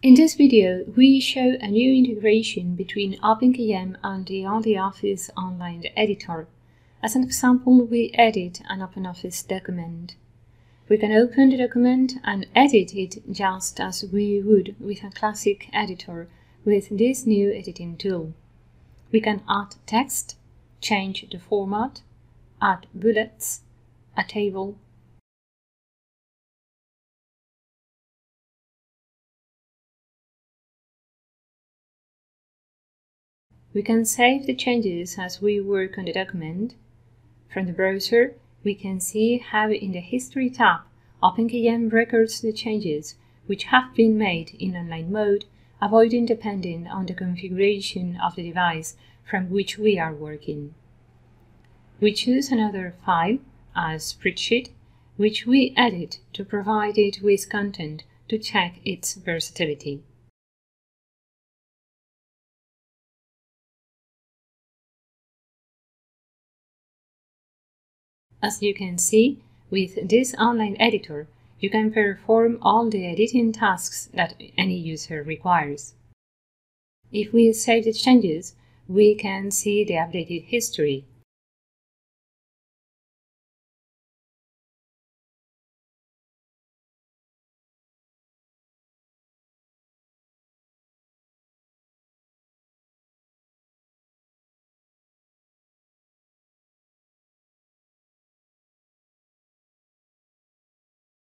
In this video, we show a new integration between OpenKM and the OnlyOffice Online Editor. As an example, we edit an OpenOffice document. We can open the document and edit it just as we would with a classic editor with this new editing tool. We can add text, change the format, add bullets, a table, We can save the changes as we work on the document. From the browser, we can see how in the History tab, OpenKM records the changes which have been made in online mode, avoiding depending on the configuration of the device from which we are working. We choose another file, a spreadsheet, which we edit to provide it with content to check its versatility. As you can see, with this online editor, you can perform all the editing tasks that any user requires. If we save the changes, we can see the updated history